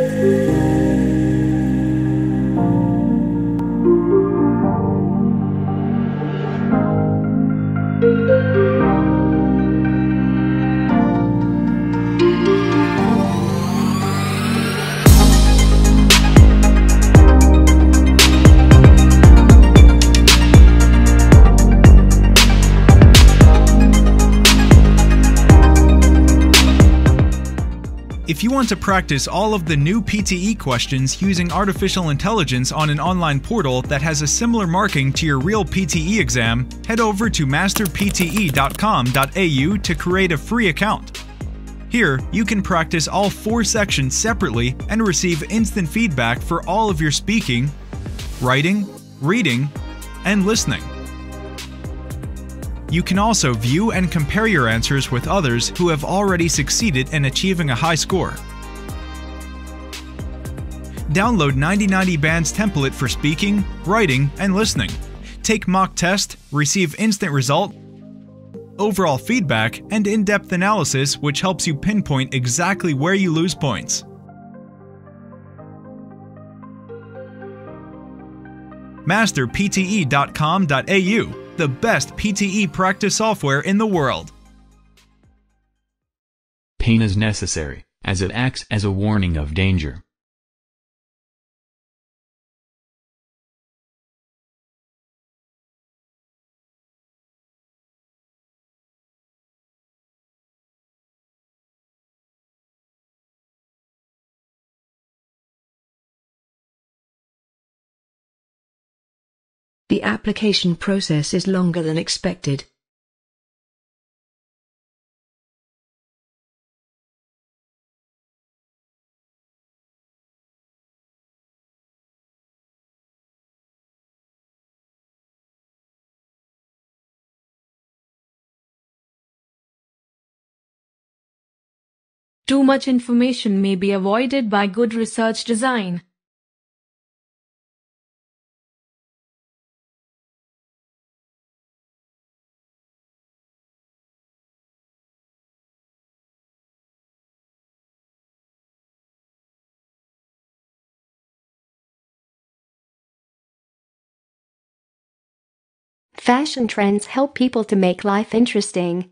If you want to practice all of the new PTE questions using artificial intelligence on an online portal that has a similar marking to your real PTE exam, head over to masterpte.com.au to create a free account. Here, you can practice all four sections separately and receive instant feedback for all of your speaking, writing, reading, and listening. You can also view and compare your answers with others who have already succeeded in achieving a high score. Download 9090 Band's template for speaking, writing, and listening. Take mock test, receive instant result, overall feedback, and in-depth analysis which helps you pinpoint exactly where you lose points. masterpte.com.au the best PTE practice software in the world. Pain is necessary, as it acts as a warning of danger. The application process is longer than expected. Too much information may be avoided by good research design. Fashion trends help people to make life interesting.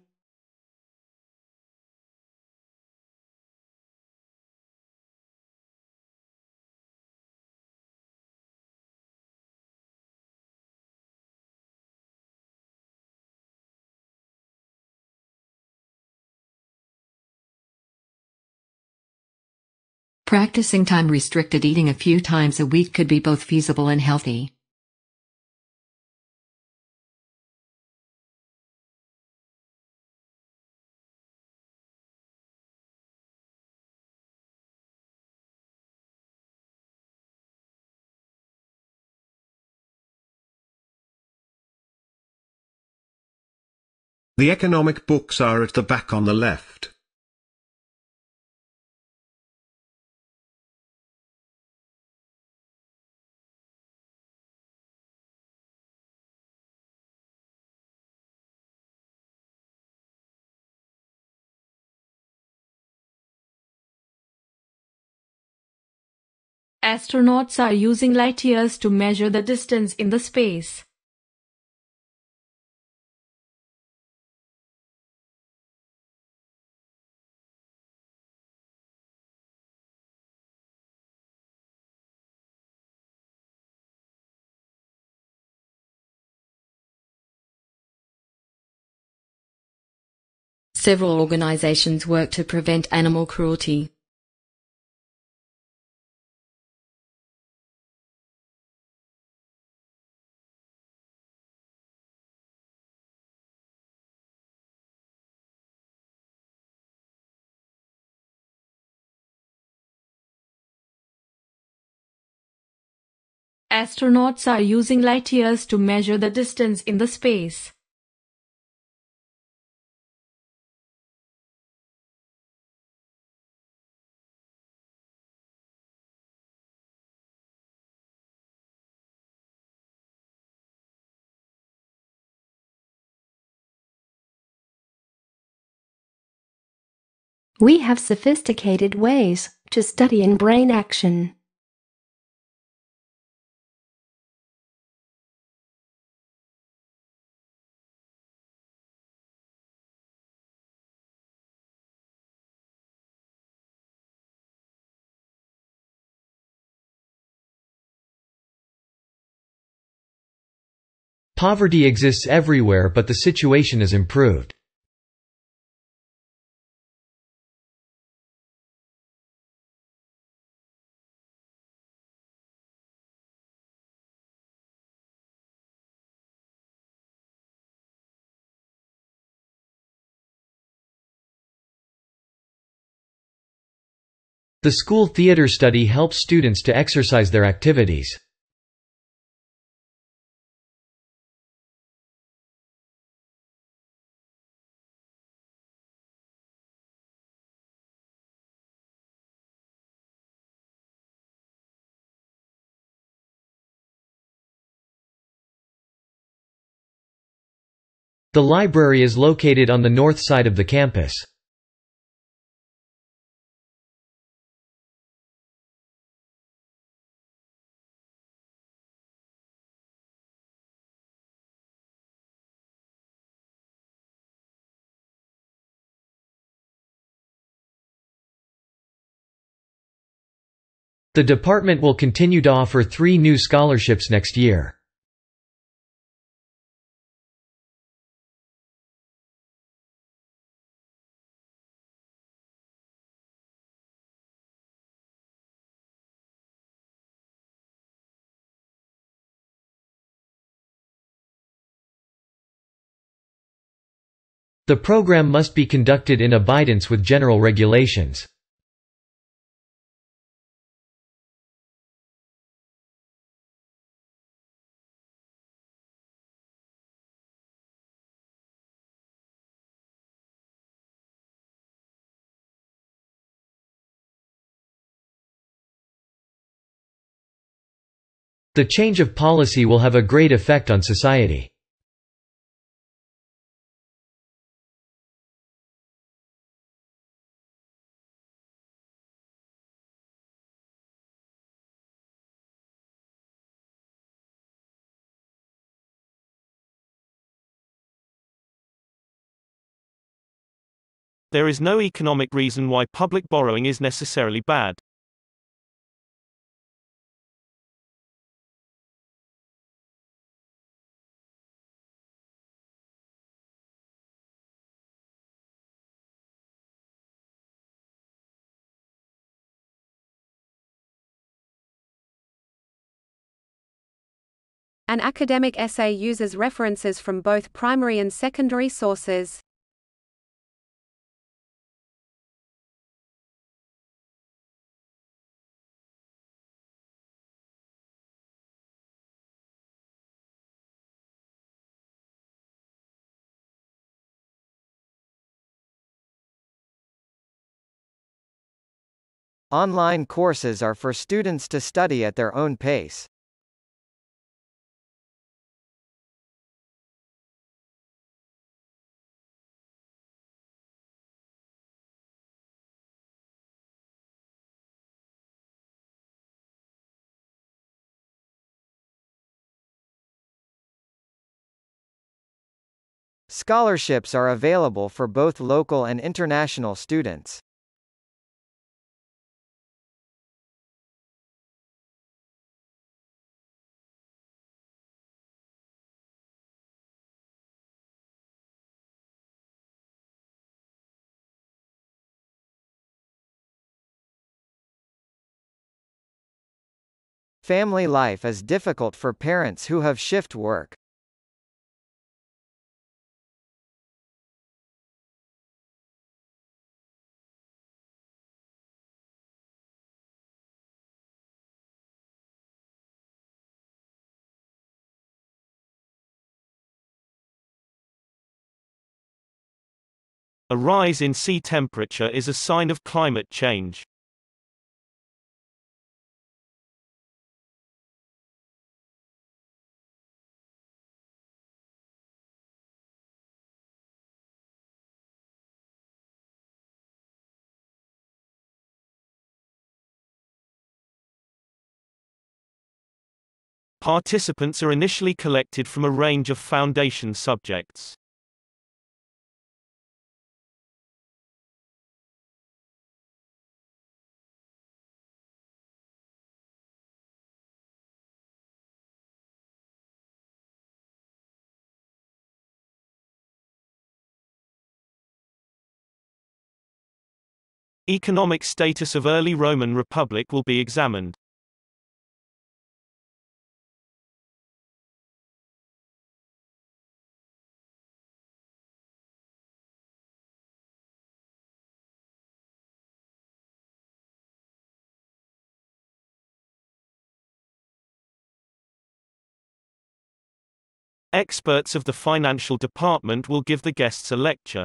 Practicing time restricted eating a few times a week could be both feasible and healthy. The economic books are at the back on the left. Astronauts are using light years to measure the distance in the space. Several organizations work to prevent animal cruelty. Astronauts are using light years to measure the distance in the space. We have sophisticated ways To study in brain action. Poverty exists everywhere but the situation is improved. The school theater study helps students to exercise their activities. The library is located on the north side of the campus. The department will continue to offer three new scholarships next year. The program must be conducted in abidance with general regulations. The change of policy will have a great effect on society. There is no economic reason why public borrowing is necessarily bad. An academic essay uses references from both primary and secondary sources. Online courses are for students to study at their own pace. Scholarships are available for both local and international students. Family life is difficult for parents who have shift work. A rise in sea temperature is a sign of climate change. Participants are initially collected from a range of foundation subjects. Economic status of early Roman Republic will be examined. Experts of the financial department will give the guests a lecture.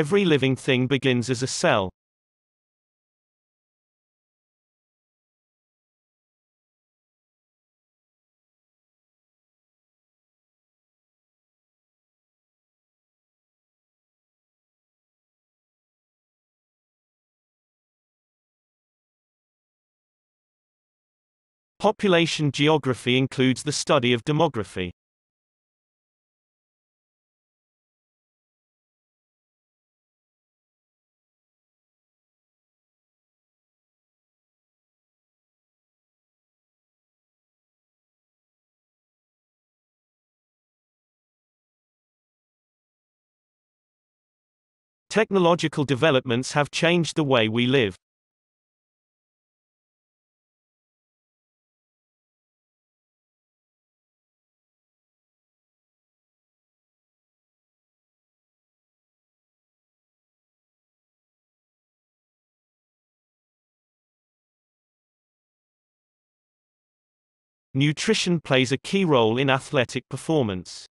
Every living thing begins as a cell. Population geography includes the study of demography. Technological developments have changed the way we live. Nutrition plays a key role in athletic performance.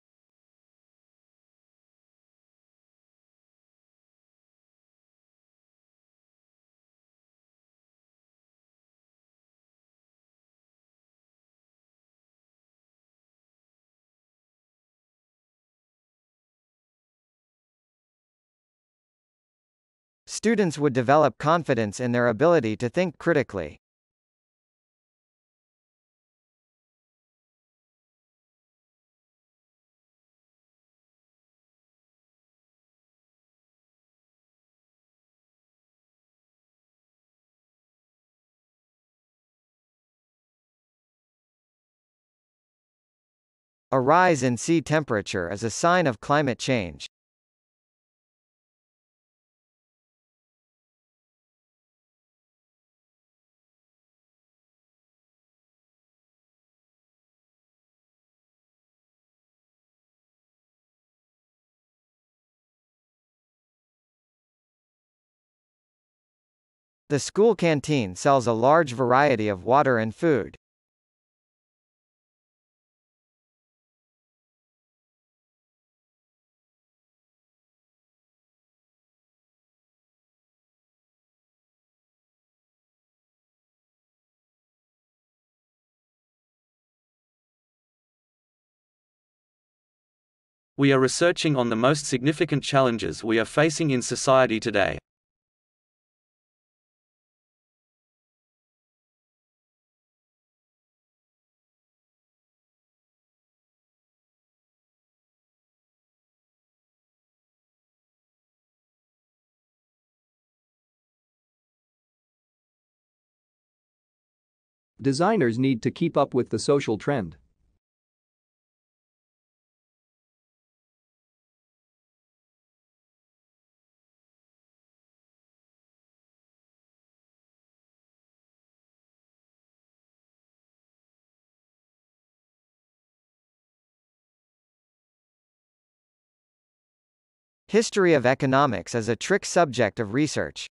Students would develop confidence in their ability to think critically. A rise in sea temperature is a sign of climate change. The school canteen sells a large variety of water and food. We are researching on the most significant challenges we are facing in society today. Designers need to keep up with the social trend. History of economics is a trick subject of research.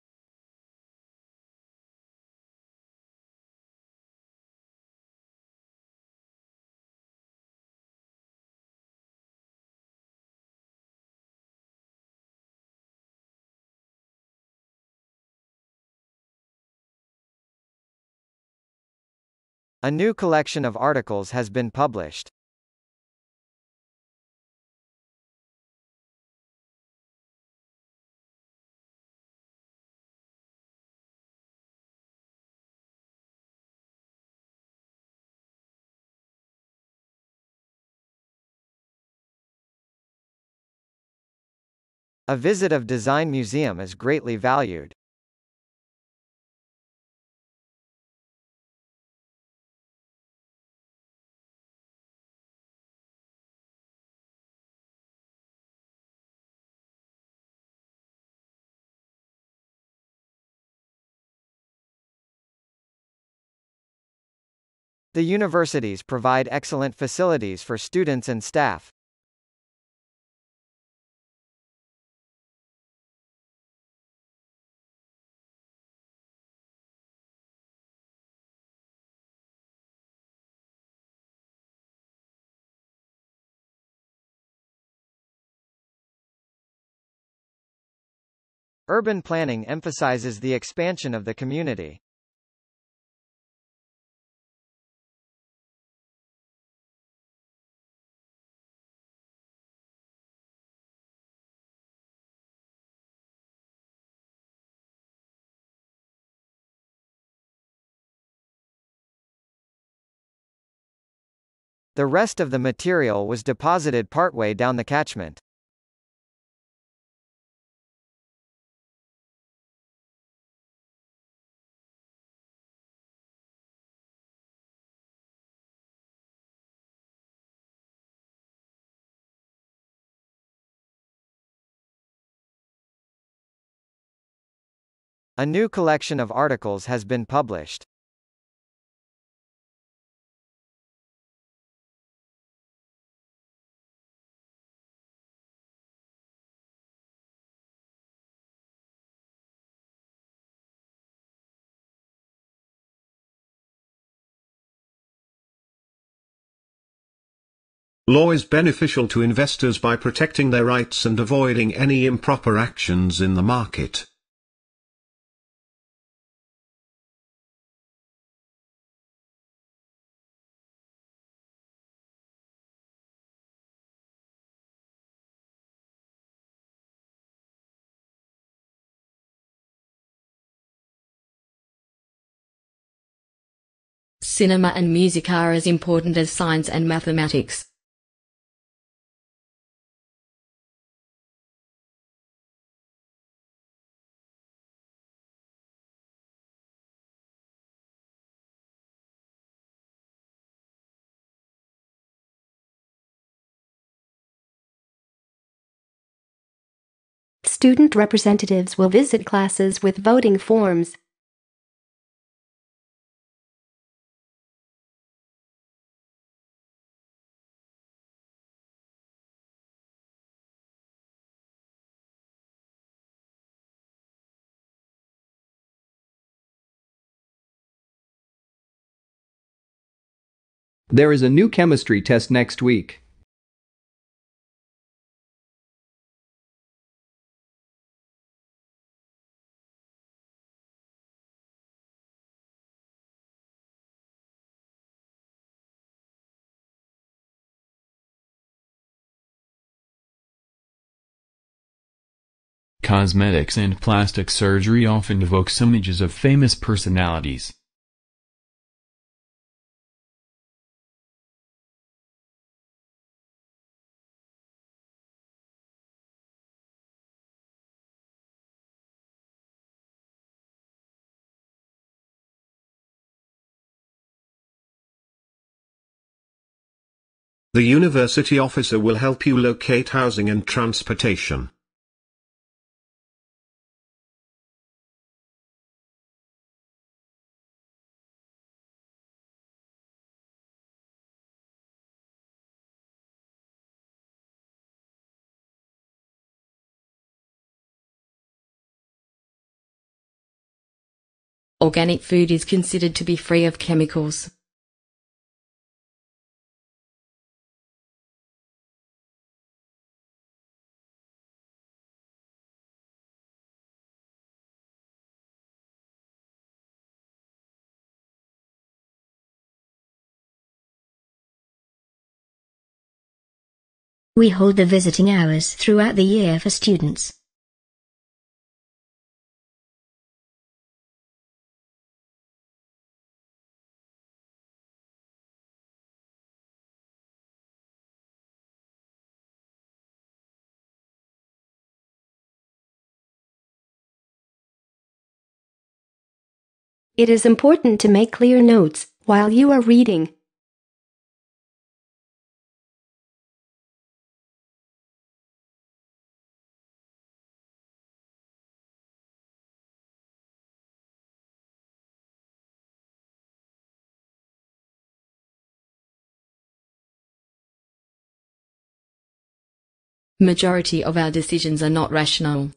A new collection of articles has been published. A visit of Design Museum is greatly valued. The universities provide excellent facilities for students and staff. Urban planning emphasizes the expansion of the community. The rest of the material was deposited partway down the catchment. A new collection of articles has been published. Law is beneficial to investors by protecting their rights and avoiding any improper actions in the market. Cinema and music are as important as science and mathematics. Student representatives will visit classes with voting forms. There is a new chemistry test next week. Cosmetics and plastic surgery often evokes images of famous personalities. The university officer will help you locate housing and transportation. Organic food is considered to be free of chemicals. We hold the visiting hours throughout the year for students. It is important to make clear notes while you are reading. Majority of our decisions are not rational.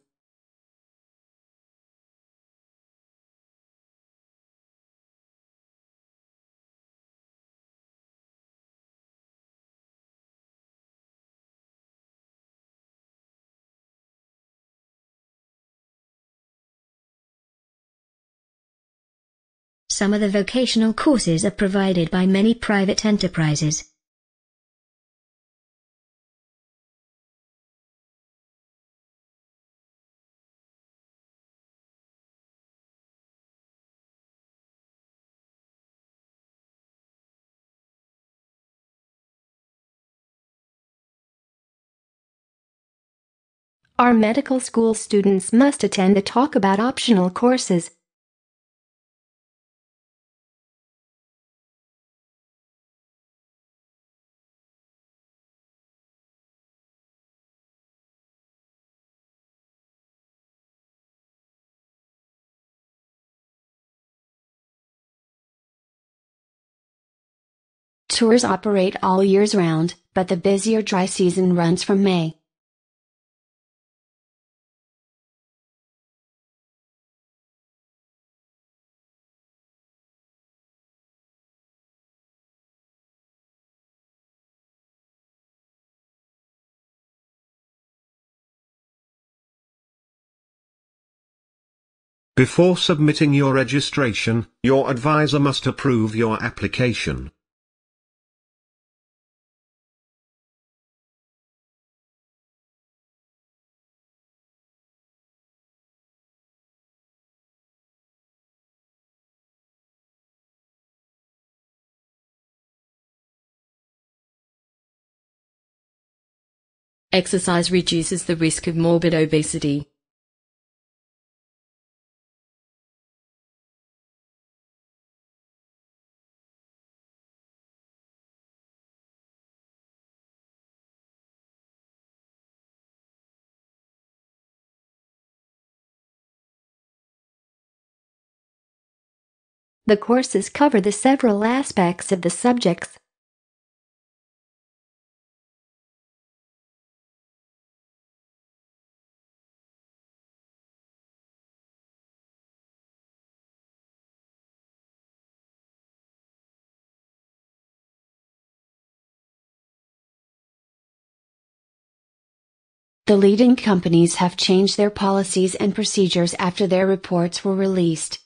Some of the vocational courses are provided by many private enterprises. Our medical school students must attend a talk about optional courses. Tours operate all years round, but the busier dry season runs from May. Before submitting your registration, your advisor must approve your application. Exercise reduces the risk of morbid obesity. The courses cover the several aspects of the subjects. The leading companies have changed their policies and procedures after their reports were released.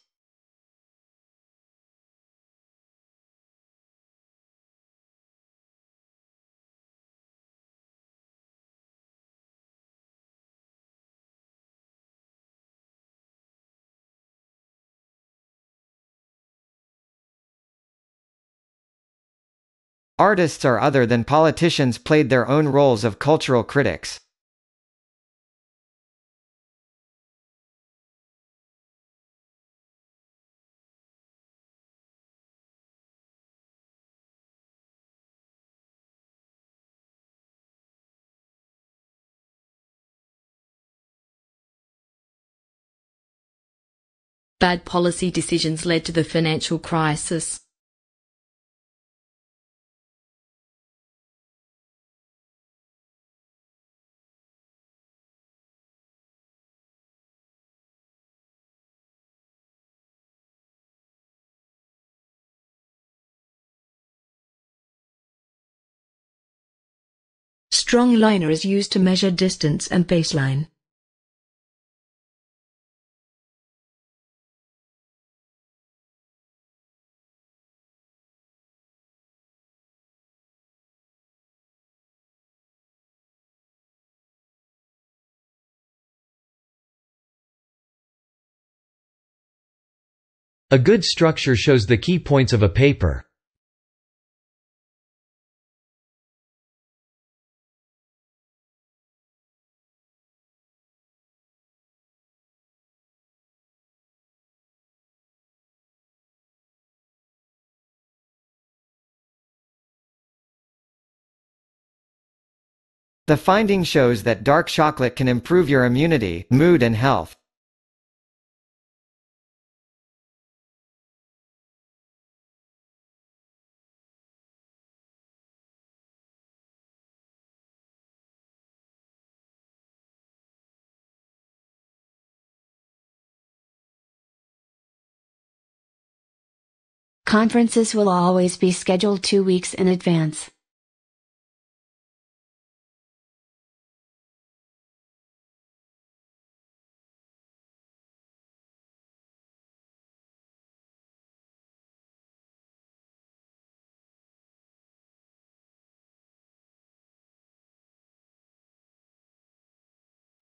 Artists or other than politicians played their own roles of cultural critics. Bad policy decisions led to the financial crisis. Strong liner is used to measure distance and baseline. A good structure shows the key points of a paper. The finding shows that dark chocolate can improve your immunity, mood and health. Conferences will always be scheduled two weeks in advance.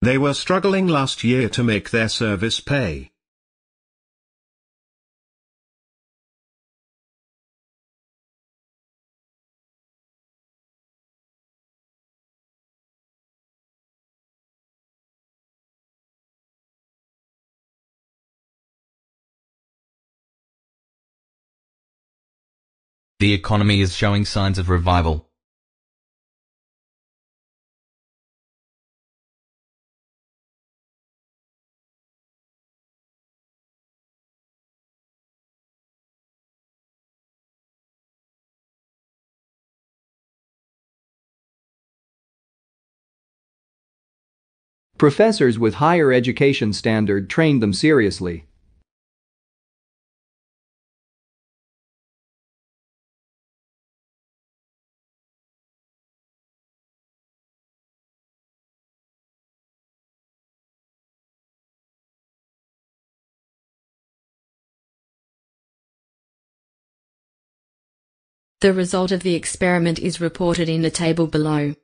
They were struggling last year to make their service pay. The economy is showing signs of revival. Professors with higher education standard trained them seriously. The result of the experiment is reported in the table below.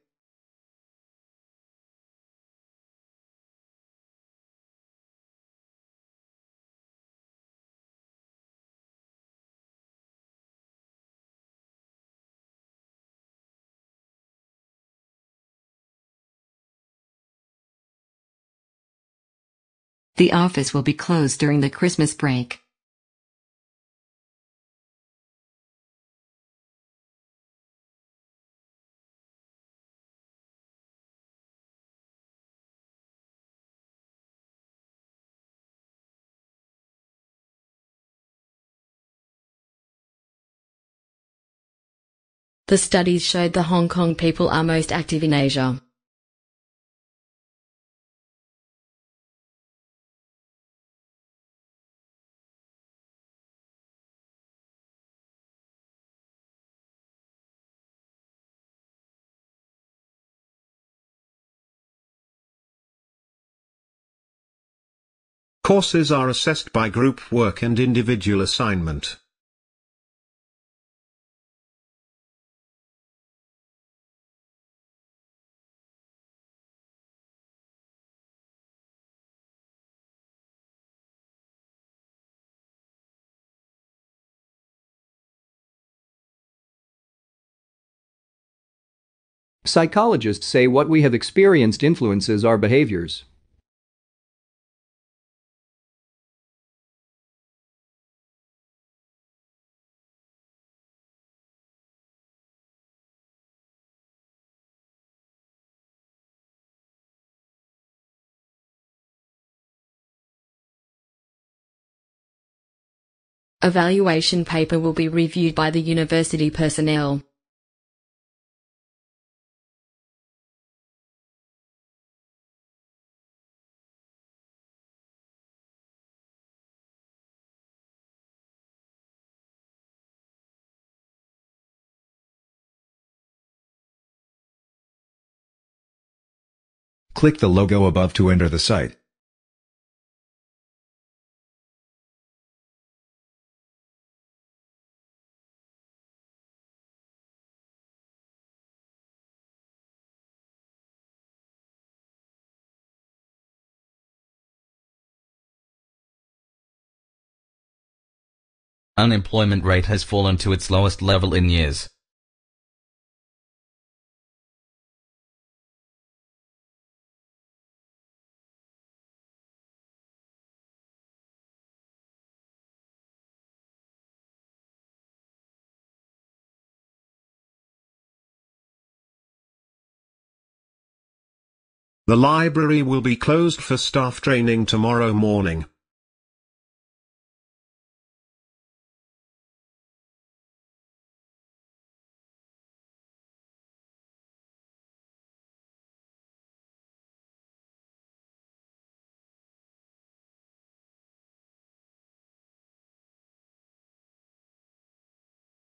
The office will be closed during the Christmas break. The studies showed the Hong Kong people are most active in Asia. Courses are assessed by group work and individual assignment. Psychologists say what we have experienced influences our behaviors. Evaluation paper will be reviewed by the university personnel. Click the logo above to enter the site. Unemployment rate has fallen to its lowest level in years. The library will be closed for staff training tomorrow morning.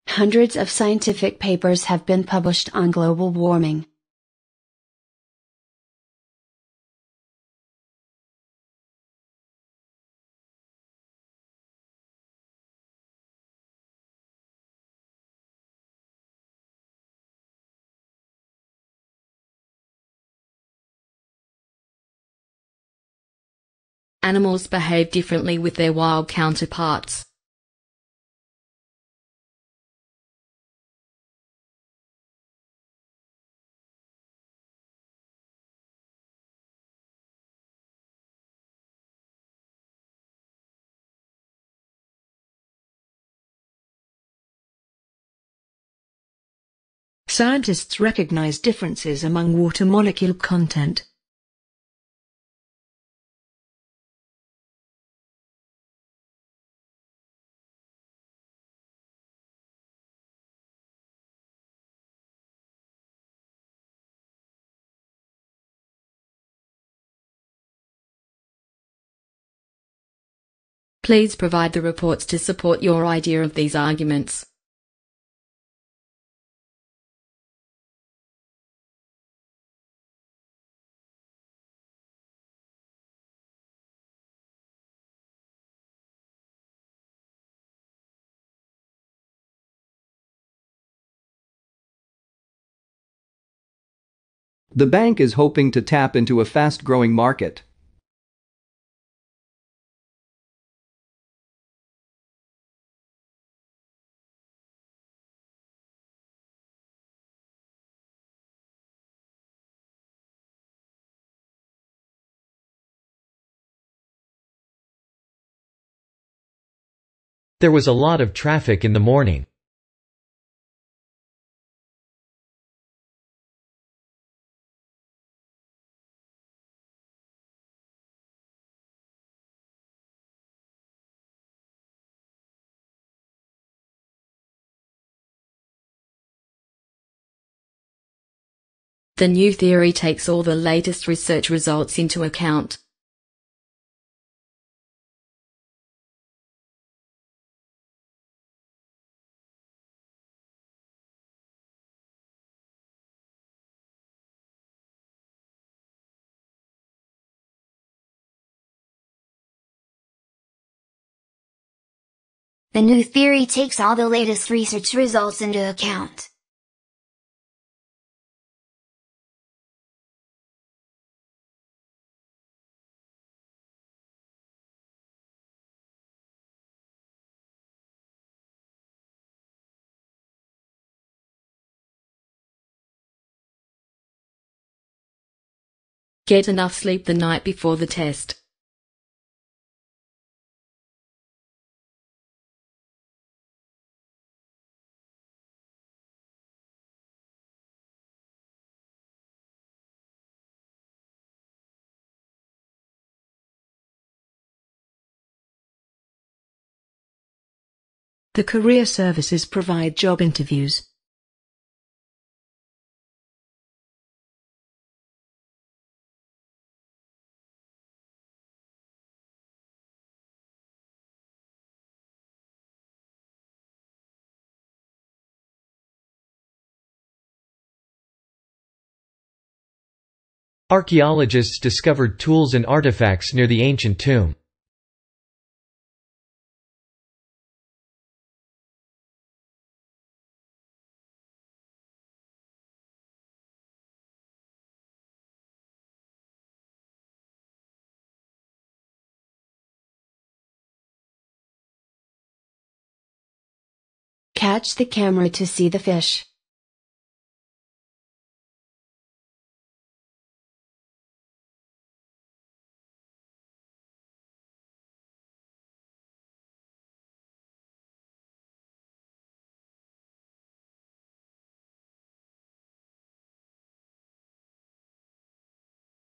Hundreds of scientific papers have been published on global warming. Animals behave differently with their wild counterparts. Scientists recognize differences among water molecule content. Please provide the reports to support your idea of these arguments. The bank is hoping to tap into a fast-growing market. There was a lot of traffic in the morning. The new theory takes all the latest research results into account. The new theory takes all the latest research results into account. Get enough sleep the night before the test. The career services provide job interviews. Archaeologists discovered tools and artifacts near the ancient tomb. Catch the camera to see the fish.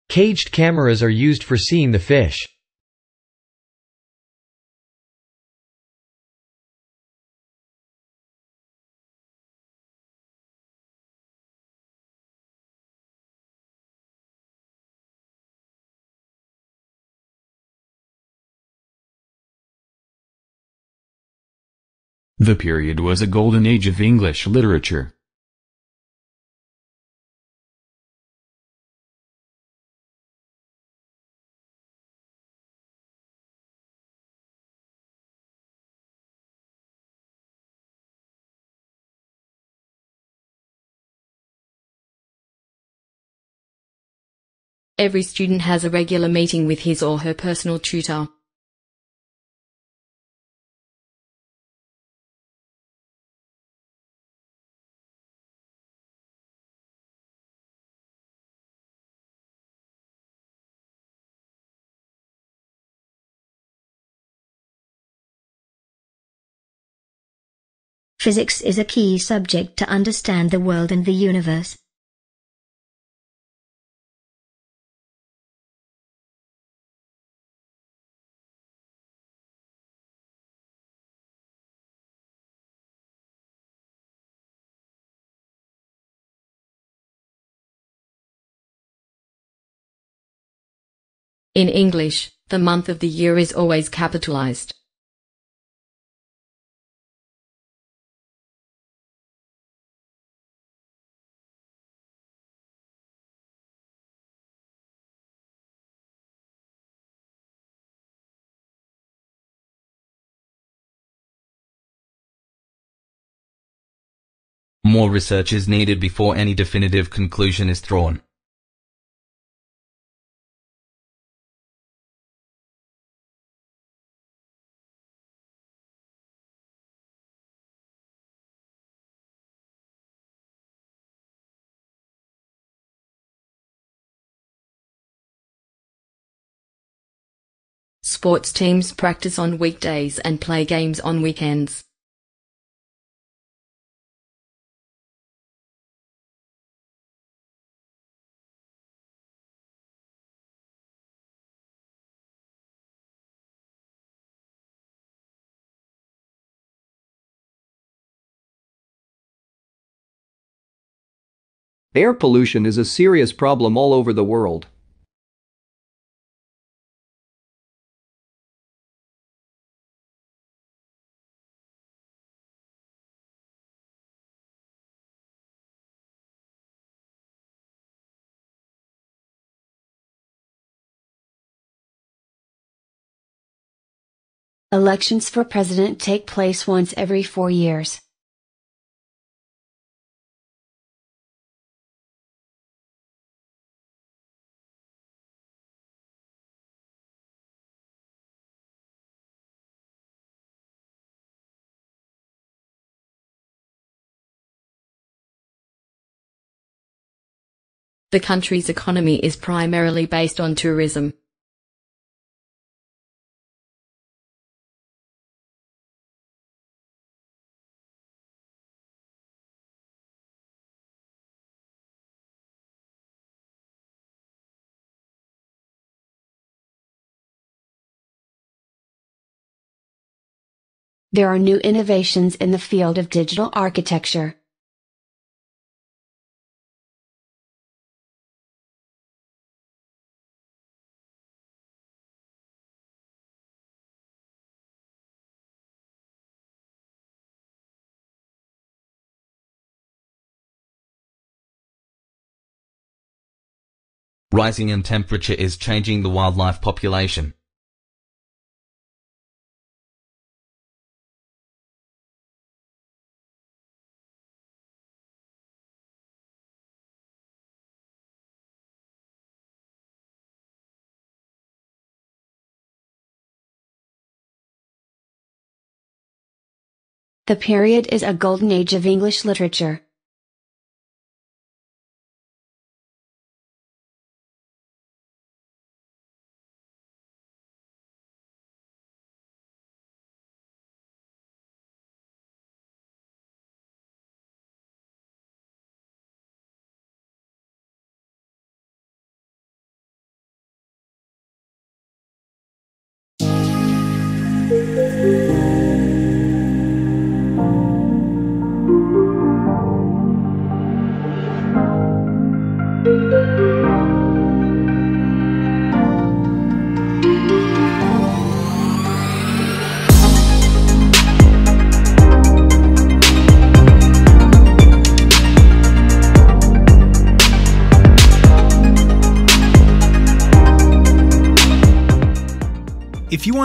Caged cameras are used for seeing the fish. The period was a golden age of English literature. Every student has a regular meeting with his or her personal tutor. Physics is a key subject to understand the world and the universe. In English, the month of the year is always capitalized. More research is needed before any definitive conclusion is drawn. Sports teams practice on weekdays and play games on weekends. Air pollution is a serious problem all over the world. Elections for president take place once every four years. The country's economy is primarily based on tourism. There are new innovations in the field of digital architecture. Rising in temperature is changing the wildlife population. The period is a golden age of English literature.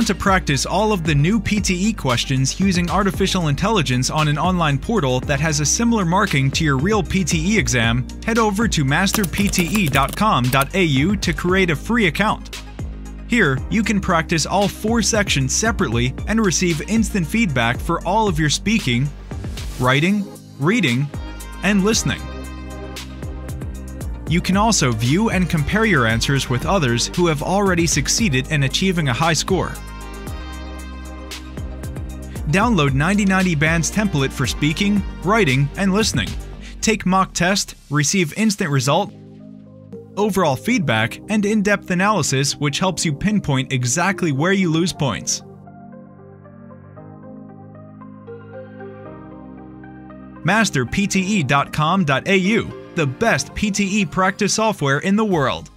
Want to practice all of the new PTE questions using artificial intelligence on an online portal that has a similar marking to your real PTE exam, head over to masterpte.com.au to create a free account. Here, you can practice all four sections separately and receive instant feedback for all of your speaking, writing, reading, and listening. You can also view and compare your answers with others who have already succeeded in achieving a high score. Download 9090 Band's template for speaking, writing, and listening. Take mock test, receive instant result, overall feedback, and in-depth analysis which helps you pinpoint exactly where you lose points. masterpte.com.au, the best PTE practice software in the world.